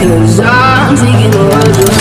Cause I'm thinking about you